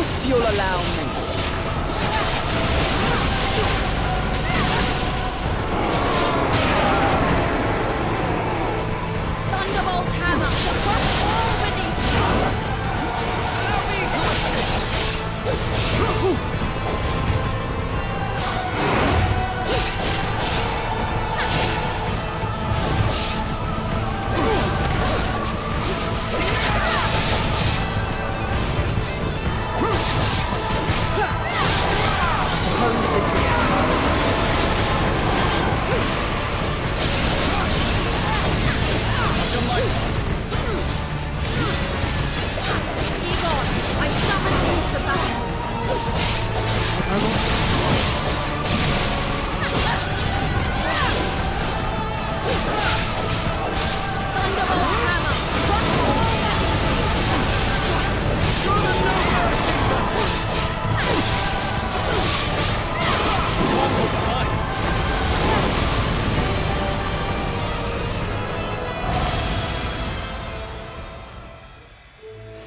if you'll allow me.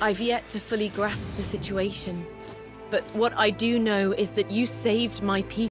I've yet to fully grasp the situation. But what I do know is that you saved my people.